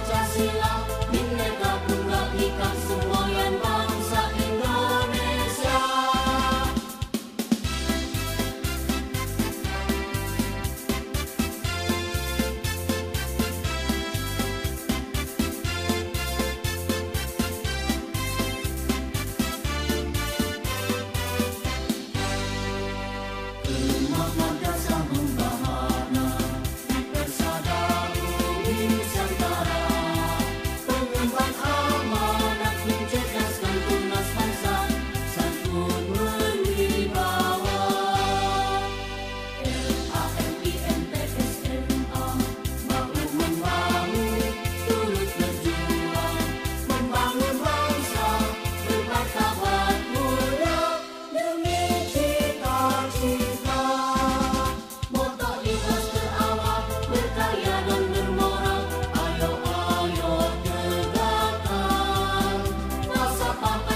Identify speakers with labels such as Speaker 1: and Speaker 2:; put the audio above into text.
Speaker 1: Pancasila oh, oh.